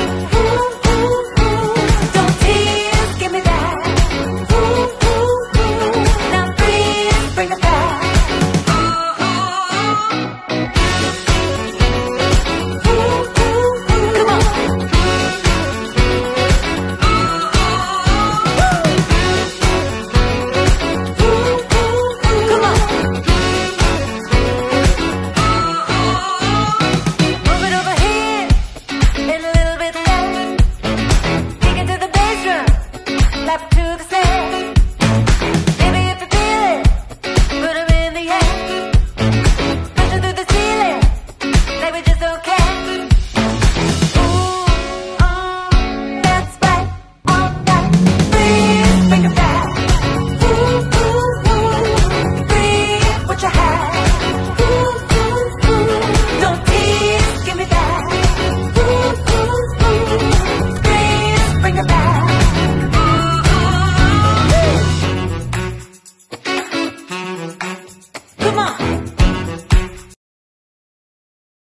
Hey.